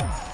Oh.